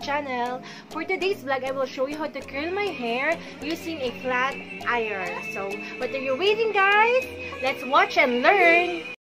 channel. For today's vlog, I will show you how to curl my hair using a flat iron. So, what are you waiting guys? Let's watch and learn!